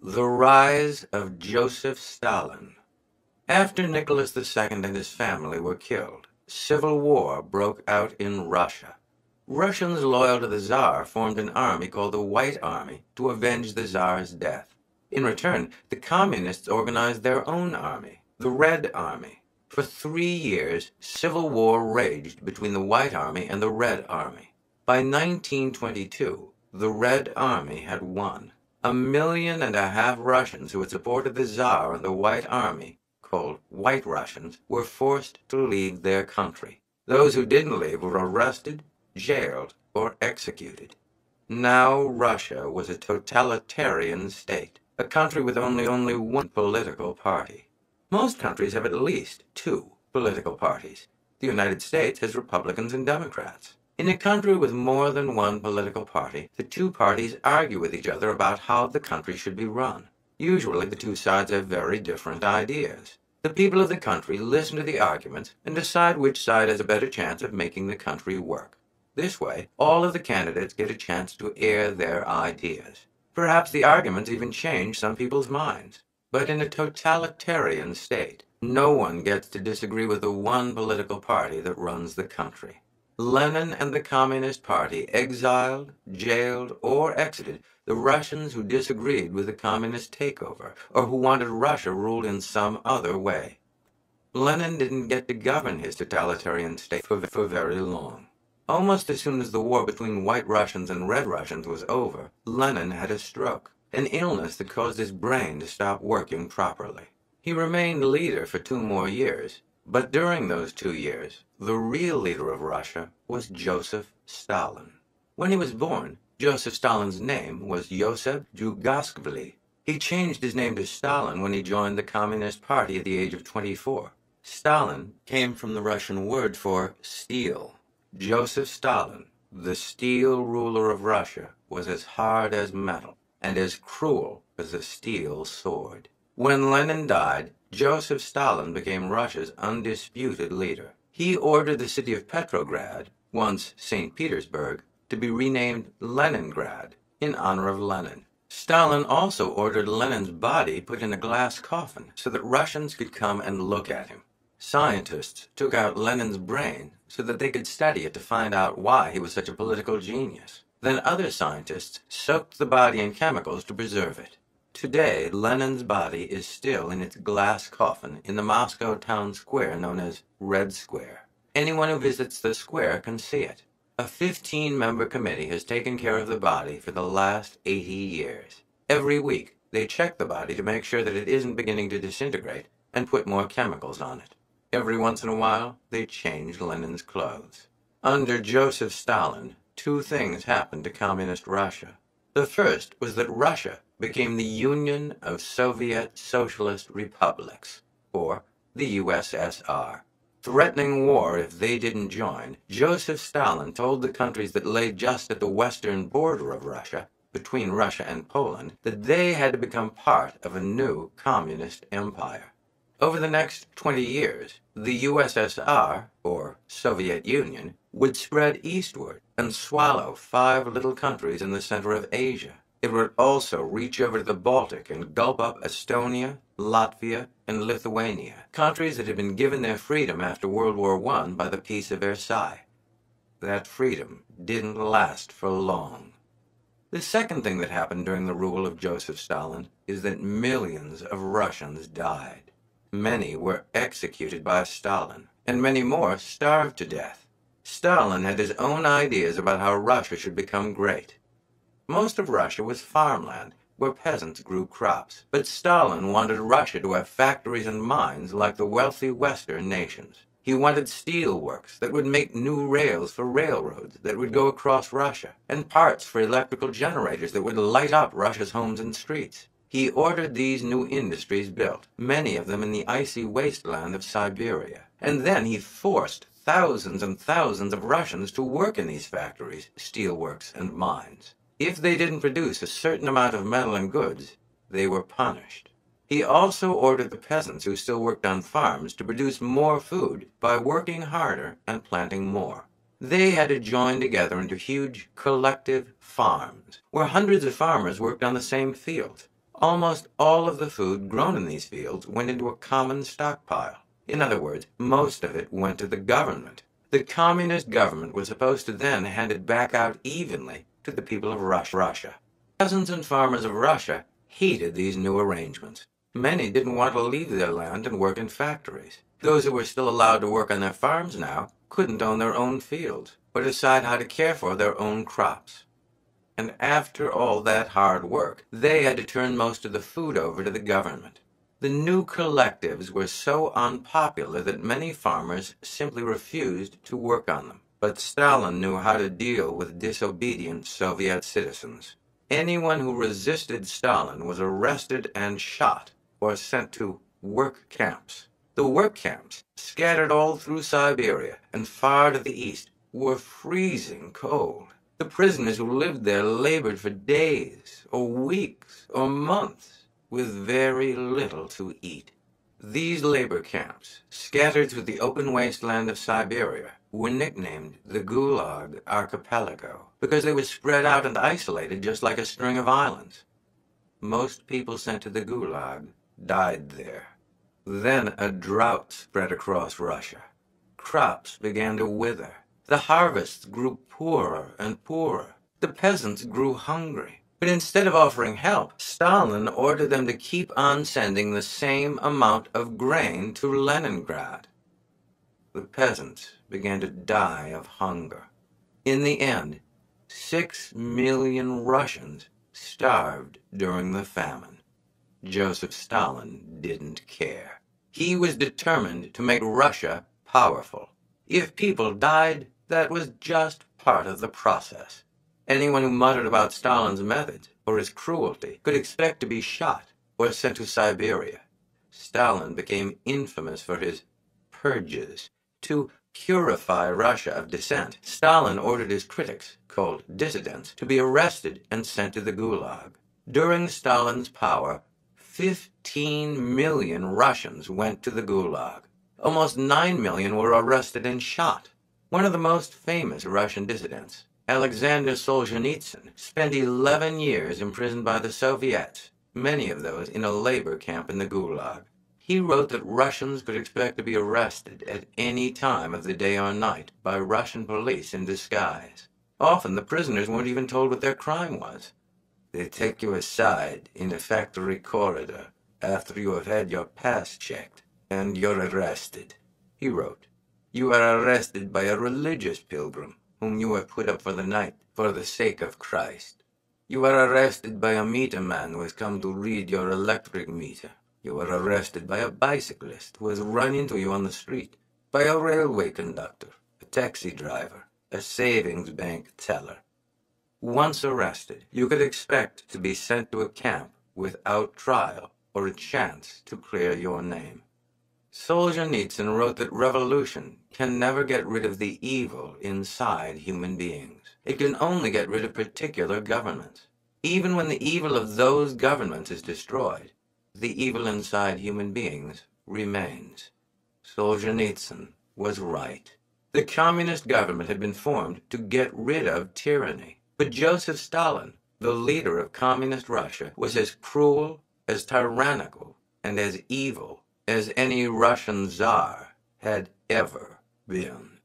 The Rise of Joseph Stalin. After Nicholas II and his family were killed, civil war broke out in Russia. Russians loyal to the Tsar formed an army called the White Army to avenge the Tsar's death. In return, the Communists organized their own army, the Red Army. For three years, civil war raged between the White Army and the Red Army. By 1922, the Red Army had won. A million and a half Russians who had supported the Tsar and the White Army, called White Russians, were forced to leave their country. Those who didn't leave were arrested, jailed, or executed. Now Russia was a totalitarian state, a country with only only one political party. Most countries have at least two political parties. The United States has Republicans and Democrats. In a country with more than one political party, the two parties argue with each other about how the country should be run. Usually the two sides have very different ideas. The people of the country listen to the arguments and decide which side has a better chance of making the country work. This way, all of the candidates get a chance to air their ideas. Perhaps the arguments even change some people's minds. But in a totalitarian state, no one gets to disagree with the one political party that runs the country. Lenin and the Communist Party exiled, jailed, or exited the Russians who disagreed with the communist takeover or who wanted Russia ruled in some other way. Lenin didn't get to govern his totalitarian state for, for very long. Almost as soon as the war between White Russians and Red Russians was over, Lenin had a stroke, an illness that caused his brain to stop working properly. He remained leader for two more years, but during those two years, the real leader of Russia was Joseph Stalin. When he was born, Joseph Stalin's name was Yosef Dzhugashvili. He changed his name to Stalin when he joined the Communist Party at the age of 24. Stalin came from the Russian word for steel. Joseph Stalin, the steel ruler of Russia, was as hard as metal and as cruel as a steel sword. When Lenin died, Joseph Stalin became Russia's undisputed leader. He ordered the city of Petrograd, once St. Petersburg, to be renamed Leningrad in honor of Lenin. Stalin also ordered Lenin's body put in a glass coffin so that Russians could come and look at him. Scientists took out Lenin's brain so that they could study it to find out why he was such a political genius. Then other scientists soaked the body in chemicals to preserve it. Today, Lenin's body is still in its glass coffin in the Moscow town square known as Red Square. Anyone who visits the square can see it. A 15 member committee has taken care of the body for the last 80 years. Every week, they check the body to make sure that it isn't beginning to disintegrate and put more chemicals on it. Every once in a while, they change Lenin's clothes. Under Joseph Stalin, two things happened to Communist Russia. The first was that Russia became the Union of Soviet Socialist Republics, or the USSR. Threatening war if they didn't join, Joseph Stalin told the countries that lay just at the western border of Russia, between Russia and Poland, that they had to become part of a new communist empire. Over the next 20 years, the USSR, or Soviet Union, would spread eastward and swallow five little countries in the center of Asia. It would also reach over to the Baltic and gulp up Estonia, Latvia, and Lithuania, countries that had been given their freedom after World War I by the Peace of Versailles. That freedom didn't last for long. The second thing that happened during the rule of Joseph Stalin is that millions of Russians died. Many were executed by Stalin, and many more starved to death. Stalin had his own ideas about how Russia should become great. Most of Russia was farmland, where peasants grew crops. But Stalin wanted Russia to have factories and mines like the wealthy Western nations. He wanted steel works that would make new rails for railroads that would go across Russia, and parts for electrical generators that would light up Russia's homes and streets. He ordered these new industries built, many of them in the icy wasteland of Siberia. And then he forced thousands and thousands of Russians to work in these factories, steelworks, and mines. If they didn't produce a certain amount of metal and goods, they were punished. He also ordered the peasants who still worked on farms to produce more food by working harder and planting more. They had to join together into huge collective farms, where hundreds of farmers worked on the same fields. Almost all of the food grown in these fields went into a common stockpile. In other words, most of it went to the government. The communist government was supposed to then hand it back out evenly to the people of Russia. Peasants and farmers of Russia hated these new arrangements. Many didn't want to leave their land and work in factories. Those who were still allowed to work on their farms now couldn't own their own fields or decide how to care for their own crops. And after all that hard work, they had to turn most of the food over to the government. The new collectives were so unpopular that many farmers simply refused to work on them. But Stalin knew how to deal with disobedient Soviet citizens. Anyone who resisted Stalin was arrested and shot or sent to work camps. The work camps, scattered all through Siberia and far to the east, were freezing cold. The prisoners who lived there labored for days or weeks or months with very little to eat. These labor camps, scattered through the open wasteland of Siberia, were nicknamed the Gulag Archipelago because they were spread out and isolated just like a string of islands. Most people sent to the Gulag died there. Then a drought spread across Russia. Crops began to wither. The harvests grew poorer and poorer. The peasants grew hungry. But instead of offering help, Stalin ordered them to keep on sending the same amount of grain to Leningrad. The peasants began to die of hunger. In the end, six million Russians starved during the famine. Joseph Stalin didn't care. He was determined to make Russia powerful. If people died, that was just part of the process. Anyone who muttered about Stalin's methods or his cruelty could expect to be shot or sent to Siberia. Stalin became infamous for his purges. To purify Russia of dissent, Stalin ordered his critics, called dissidents, to be arrested and sent to the Gulag. During Stalin's power, 15 million Russians went to the Gulag. Almost 9 million were arrested and shot. One of the most famous Russian dissidents, Alexander Solzhenitsyn spent 11 years imprisoned by the Soviets, many of those in a labor camp in the Gulag. He wrote that Russians could expect to be arrested at any time of the day or night by Russian police in disguise. Often the prisoners weren't even told what their crime was. They take you aside in a factory corridor after you have had your pass checked, and you're arrested, he wrote. You are arrested by a religious pilgrim whom you have put up for the night for the sake of Christ. You are arrested by a meter man who has come to read your electric meter. You were arrested by a bicyclist who has run into you on the street, by a railway conductor, a taxi driver, a savings bank teller. Once arrested, you could expect to be sent to a camp without trial or a chance to clear your name. Solzhenitsyn wrote that revolution can never get rid of the evil inside human beings. It can only get rid of particular governments. Even when the evil of those governments is destroyed, the evil inside human beings remains. Solzhenitsyn was right. The communist government had been formed to get rid of tyranny. But Joseph Stalin, the leader of communist Russia, was as cruel, as tyrannical, and as evil as any Russian czar had ever been.